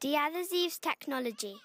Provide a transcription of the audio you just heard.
Diadhesives Technology.